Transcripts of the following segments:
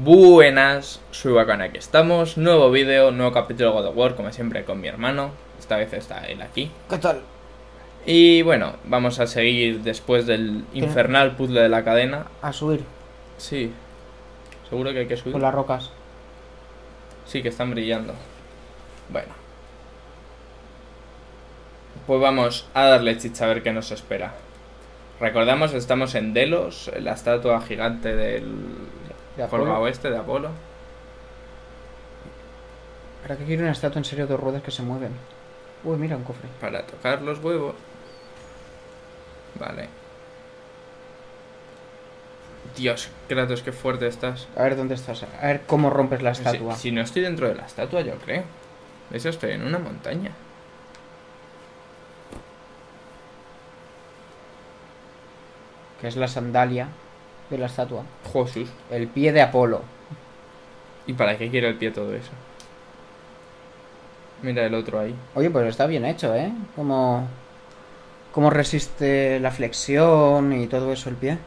Buenas, soy Bacana, aquí estamos, nuevo vídeo, nuevo capítulo de God of War, como siempre con mi hermano, esta vez está él aquí. ¿Qué tal? Y bueno, vamos a seguir después del infernal puzzle de la cadena. A subir Sí, seguro que hay que subir. por las rocas. Sí, que están brillando. Bueno. Pues vamos a darle chicha a ver qué nos espera. Recordamos, estamos en Delos, la estatua gigante del. Forma oeste de Apolo. ¿Para qué quiero una estatua en serio de ruedas que se mueven? Uy, mira, un cofre. Para tocar los huevos. Vale. Dios, Kratos, qué fuerte estás. A ver dónde estás. A ver cómo rompes la estatua. si no estoy dentro de la estatua, yo creo. Eso estoy en una montaña. Que es la sandalia de la estatua. Jesús. El pie de Apolo. ¿Y para qué quiero el pie todo eso? Mira el otro ahí. Oye, pues está bien hecho, ¿eh? Como... Cómo resiste la flexión y todo eso el pie.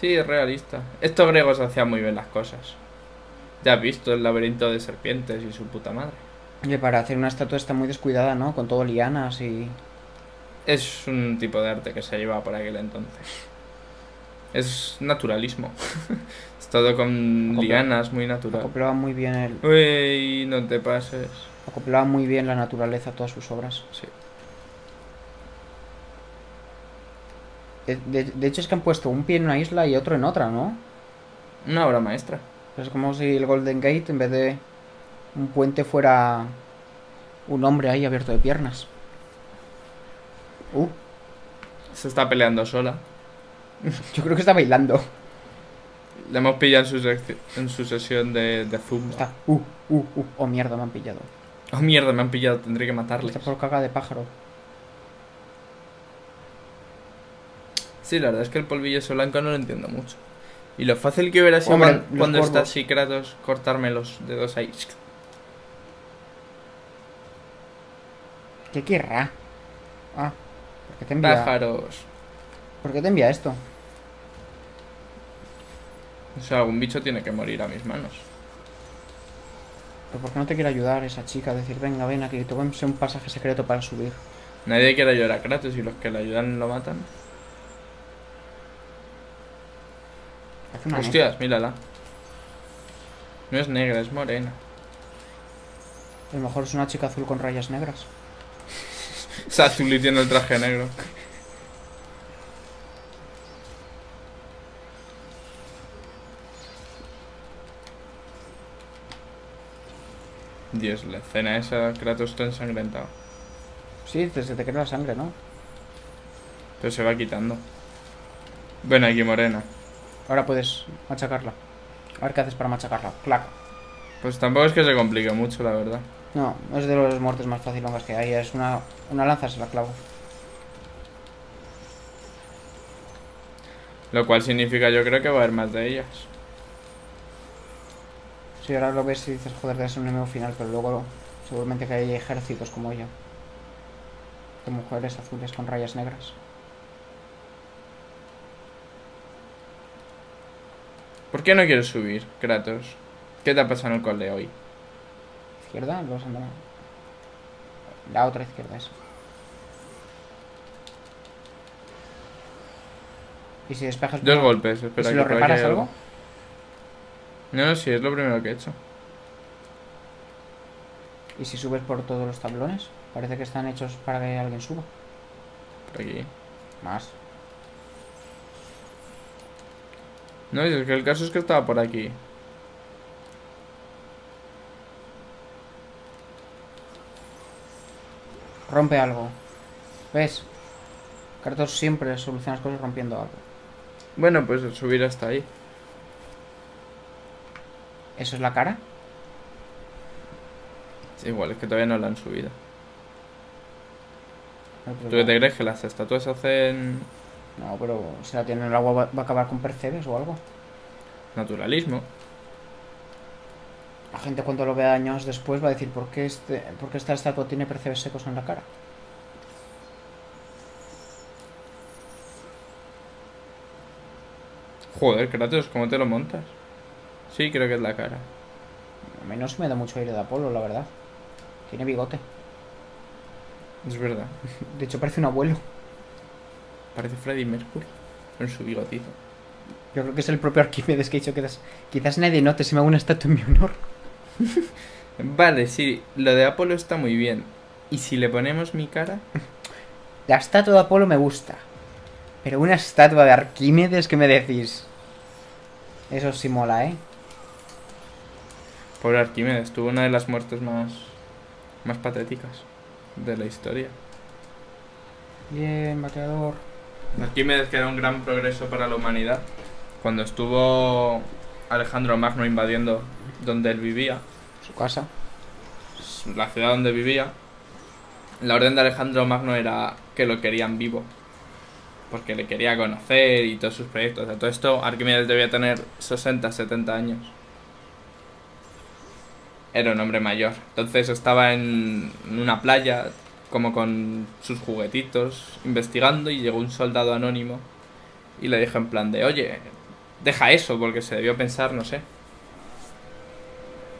Sí, es realista. Estos griegos hacían muy bien las cosas. Ya has visto el laberinto de serpientes y su puta madre. Oye, para hacer una estatua está muy descuidada, ¿no? Con todo lianas y... Es un tipo de arte que se llevaba por aquel entonces. Es naturalismo. es todo con Acopla- lianas, muy natural. Acoplaba muy bien el... Uy, no te pases. Acoplaba muy bien la naturaleza a todas sus obras. Sí. De, de- de hecho es que han puesto un pie en una isla y otro en otra, ¿no? Una obra maestra. Es como si el Golden Gate en vez de un puente fuera un hombre ahí abierto de piernas. Uh, Se está peleando sola. Yo creo que está bailando. Le hemos pillado en su, secci- en su sesión de, de Zoom. Está. Uh, uh, uh. Oh mierda, me han pillado. Oh mierda, me han pillado, tendré que matarle. Está por caga de pájaro. Sí, la verdad es que el polvillo ese blanco no lo entiendo mucho. Y lo fácil que hubiera sido Hombre, cuando está así Kratos cortarme los dedos ahí. ¿Qué querrá? Ah, ¿por qué te envía? Pájaros. ¿Por qué te envía esto? O sea, algún bicho tiene que morir a mis manos. ¿Pero por qué no te quiere ayudar esa chica? Decir, venga, ven aquí, te voy a un pasaje secreto para subir. Nadie quiere ayudar a Kratos y los que le ayudan lo matan. Hostias, mírala. No es negra, es morena. A lo mejor es una chica azul con rayas negras. Es azul y tiene el traje negro. Dios, la escena esa, Kratos está ensangrentado. Sí, se te queda la sangre, ¿no? Pero se va quitando. Ven aquí, morena. Ahora puedes machacarla. A ver qué haces para machacarla. Clac. Pues tampoco es que se complique mucho, la verdad. No, es de los muertes más fáciles que hay. Es una, una lanza, se la clavo. Lo cual significa, yo creo que va a haber más de ellas. Si ahora lo ves y dices, joder, es un enemigo final, pero luego seguramente que hay ejércitos como ella. De mujeres azules con rayas negras. ¿Por qué no quieres subir, Kratos? ¿Qué te ha pasado en el col de hoy? Izquierda, anda- La otra izquierda es. ¿Y si despejas... Dos golpes, ¿Y espera si que lo reparas algo? No, sí, es lo primero que he hecho. ¿Y si subes por todos los tablones? Parece que están hechos para que alguien suba. Por aquí. Más. No, es que el caso es que estaba por aquí. Rompe algo. ¿Ves? Kratos siempre soluciona las cosas rompiendo algo. Bueno, pues subir hasta ahí. ¿Eso es la cara? Sí, igual, es que todavía no la han subido. No, ¿Tú te crees que las estatuas hacen No, pero si la tiene en el agua va va a acabar con percebes o algo. naturalismo? La gente cuando lo vea años después va a decir ¿por qué, este, por qué esta estatua tiene percebes secos en la cara? Joder, Kratos, ¿cómo te lo montas? Sí, creo que es la cara. A mí no se me da mucho aire de Apolo, la verdad. Tiene bigote. Es verdad. De hecho, parece un abuelo. Parece Freddie Mercury. Con su bigotito. Yo creo que es el propio Arquímedes que ha dicho que quizás, quizás nadie note si me hago una estatua en mi honor. Vale, sí, lo de Apolo está muy bien. ¿Y si le ponemos mi cara? La estatua de Apolo me gusta. Pero una estatua de Arquímedes, ¿qué me decís? Eso sí mola, ¿eh? Pobre Arquímedes, tuvo una de las muertes más, más patéticas de la historia. Bien, bateador. Arquímedes que era un gran progreso para la humanidad. Cuando estuvo Alejandro Magno invadiendo donde él vivía, Su casa. la ciudad donde vivía, la orden de Alejandro Magno era que lo querían vivo. Porque le quería conocer y todos sus proyectos. De todo esto, Arquímedes debía tener 60, 70 años. Era un hombre mayor. Entonces estaba en una playa, como con sus juguetitos, investigando y llegó un soldado anónimo y le dijo en plan de, oye, deja eso, porque se debió pensar, no sé,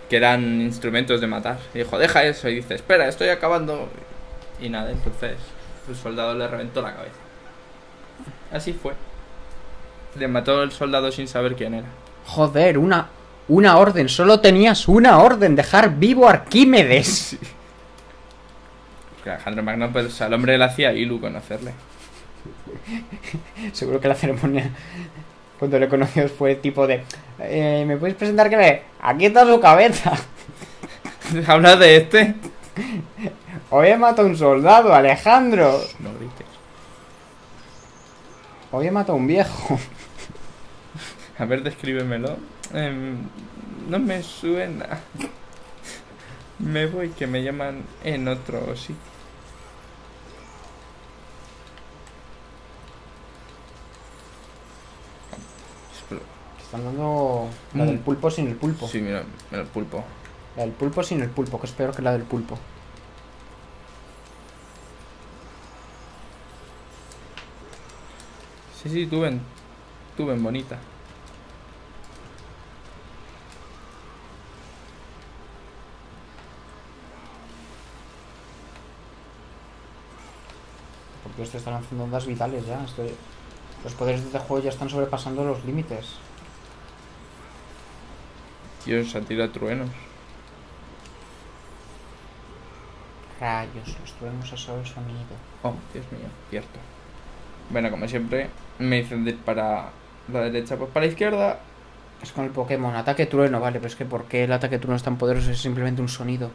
que eran instrumentos de matar. Y dijo, deja eso. Y dice, espera, estoy acabando. Y nada, entonces el soldado le reventó la cabeza. Así fue. Le mató el soldado sin saber quién era. Joder, una, una orden. Solo tenías una orden. Dejar vivo a Arquímedes. Que Alejandro Magno, pues al hombre le hacía ilu conocerle. Seguro que la ceremonia, cuando le conoció, fue tipo de... eh, ¿Me puedes presentar que le... Aquí está su cabeza. Habla de este. Hoy he matado a un soldado, Alejandro. No grites. Hoy he matado a un viejo. A ver, descríbemelo. Em, no me suena. Me voy, que me llaman en otro sitio. Te Están dando la Mm. del pulpo sin el pulpo. Sí, mira, mira el pulpo. La del pulpo sin el pulpo, que es peor que la del pulpo. Sí, sí, tú ven. Tú ven, bonita. Porque esto está lanzando ondas vitales ya. Estoy... Los poderes de este juego ya están sobrepasando los límites. Dios, se tira truenos. Rayos, los truenos a solo el sonido. Oh, Dios mío, cierto. Bueno, como siempre, me dicen de ir para la derecha, pues para la izquierda. Es con el Pokémon, ataque trueno, vale, pero es que ¿por qué el ataque trueno es tan poderoso? Es simplemente un sonido.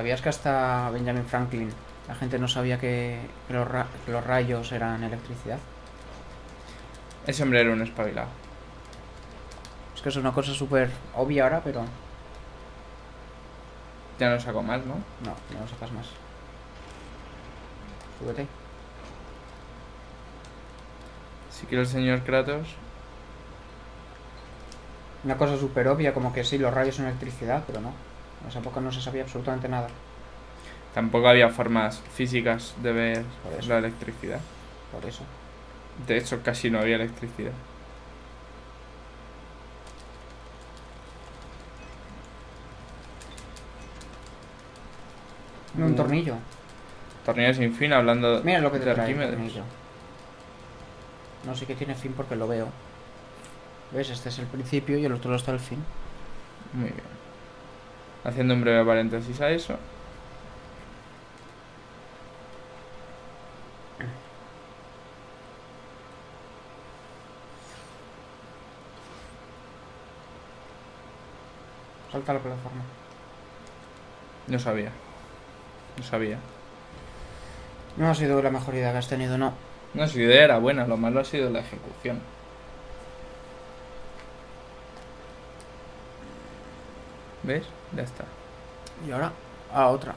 ¿Sabías que hasta Benjamin Franklin la gente no sabía que, que los, ra- que los rayos eran electricidad? Ese hombre era un espabilado. Es que es una cosa súper obvia ahora, pero Ya no saco más, ¿no? no, no lo sacas más. Súbete. Sí que el señor Kratos. Una cosa súper obvia, como que sí, los rayos son electricidad, pero no. En esa época no se sabía absolutamente nada. Tampoco había formas físicas de ver la electricidad. Por eso. De hecho, casi no había electricidad. Un tornillo. Tornillo sin fin, hablando Mira lo que de te trae un Arquímedes. tornillo. No sé que tiene fin porque lo veo. ¿Ves? Este es el principio y el otro está el fin. Muy bien. Haciendo un breve paréntesis a eso. Salta la plataforma. No sabía. No sabía. No ha sido la mejor idea que has tenido, no. No, su idea era buena, lo malo ha sido la ejecución. ¿Ves? Ya está. Y ahora, a otra.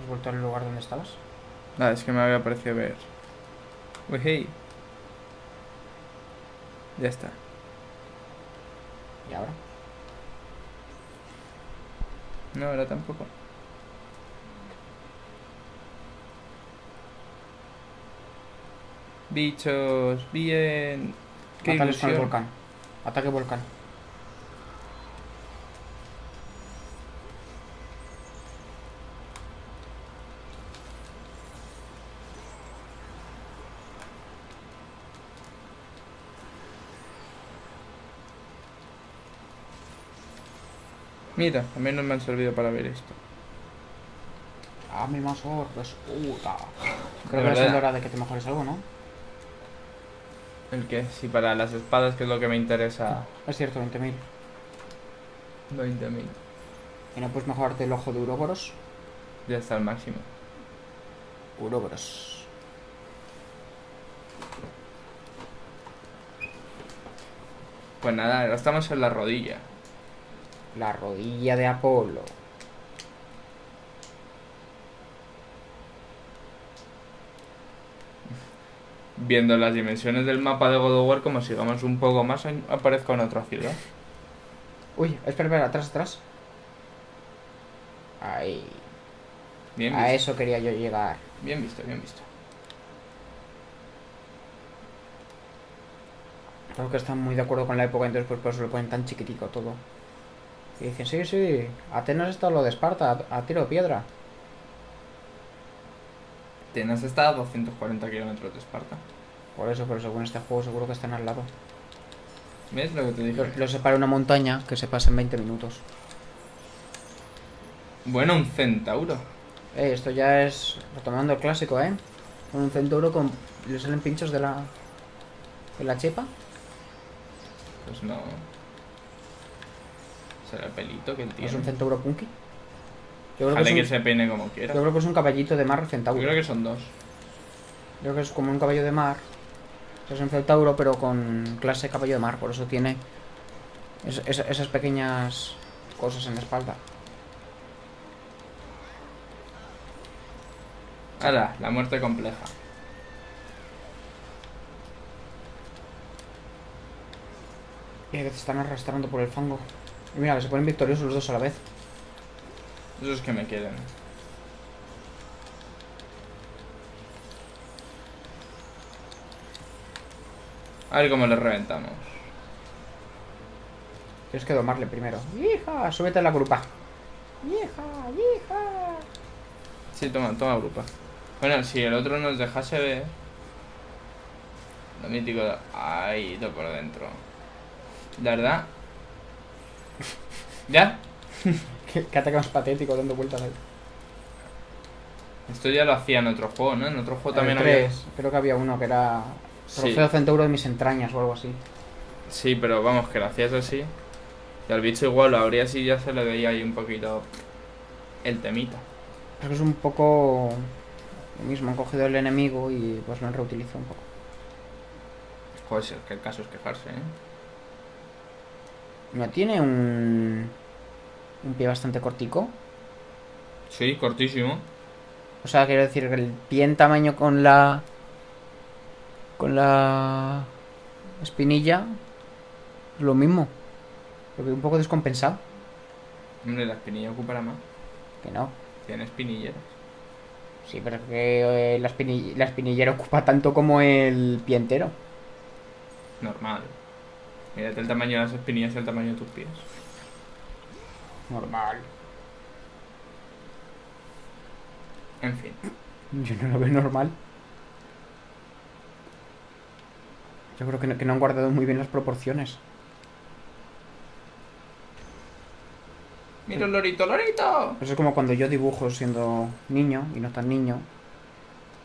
¿Has vuelto al lugar donde estabas? Nada, es que me había parecido ver. Uy, hey. Ya está. ¿Y ahora? No, ahora tampoco. Bichos, bien. Qué Mátales con el volcán. Ataque volcán. Mira, a mí no me han servido para ver esto. Dame más orbes, puta. Creo que es hora de que te mejores algo, ¿no? ¿El qué? Sí, para las espadas, que es lo que me interesa. Es cierto, 20.000. 20.000. ¿Y no puedes mejorarte el ojo de Uroboros? Ya está al máximo. Uroboros. Pues nada, ahora estamos en la rodilla. La rodilla de Apolo. Viendo las dimensiones del mapa de God of War, como sigamos un poco más, ahí aparezco en otra ciudad. Uy, espera, espera, atrás, atrás. Ahí. Bien A visto. eso quería yo llegar. Bien visto, bien visto. Creo que están muy de acuerdo con la época, entonces pues por eso lo ponen tan chiquitico todo. Y dicen, sí, sí, Atenas está lo de Esparta, a, a tiro de piedra. Atenas está a 240 kilómetros de Esparta. Por eso, pero según este juego seguro que están al lado. ¿Ves lo que te dije? Lo, lo separa una montaña que se pasa en 20 minutos. Bueno, un centauro. Eh, esto ya es retomando el clásico, ¿eh? Con un centauro con... ¿Le salen pinchos de la... de la chepa? Pues no. Será el pelito que él tiene. ¿Es un centauro punky? Yo creo, Jale que que es un, se peine como quiera. yo creo que es un caballito de mar Yo centauro. creo que son dos. Creo que es como un caballo de mar. Es un centauro, pero con clase caballo de mar. Por eso tiene es- es- esas pequeñas cosas en la espalda. Ahora, la muerte compleja. Y que te están arrastrando por el fango. Y mira, que se ponen victoriosos los dos a la vez. Esos que me quieren. A ver cómo les reventamos. Tienes que domarle primero. ¡Hija! Súbete a la grupa. ¡Hija! ¡Hija! Sí, toma, toma grupa. Bueno, si el otro nos dejase ver. Lo mítico. de- Ahí, todo por dentro. La verdad. ¿Ya? Qué, qué ataque más patético dando vueltas ahí. Esto ya lo hacía en otro juego, ¿no? En otro juego también había. tres, Creo que había uno que era. Sí. Trofeo centauro de mis entrañas o algo así. Sí, pero vamos, que lo hacías así. Y al bicho igual lo abría así y ya se le veía ahí un poquito. El temita. Que es un poco. Lo mismo, han cogido el enemigo y pues lo han reutilizado un poco. Joder, que el caso es quejarse, ¿eh? No tiene un. Un pie bastante cortico. Sí, cortísimo. O sea, quiero decir que el pie en tamaño con la. Con la. Espinilla. Es lo mismo. Lo veo un poco descompensado. Hombre, la espinilla ocupará más. Que no. Tiene espinilleras. Sí, pero es que eh, la, espini- la espinillera ocupa tanto como el pie entero. Normal. Mírate el tamaño de las espinillas y el tamaño de tus pies. Normal. En fin. Yo no lo veo normal. Yo creo que no, que no han guardado muy bien las proporciones. ¡Mira el lorito, lorito! Eso es como cuando yo dibujo siendo niño y no tan niño.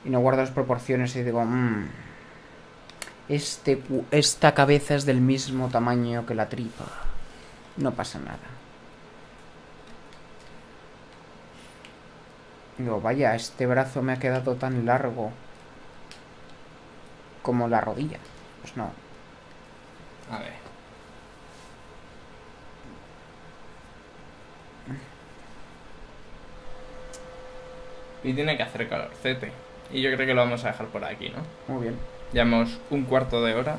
Y no guardo las proporciones y digo, mmm. Este, esta cabeza es del mismo tamaño que la tripa. No pasa nada. Digo, vaya, este brazo me ha quedado tan largo como la rodilla. Pues no. A ver. Y tiene que hacer calorcete. Y yo creo que lo vamos a dejar por aquí, ¿no? Muy bien. Llevamos un cuarto de hora.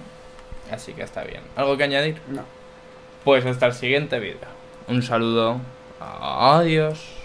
Así que está bien. ¿Algo que añadir? No. Pues hasta el siguiente vídeo. Un saludo. Adiós.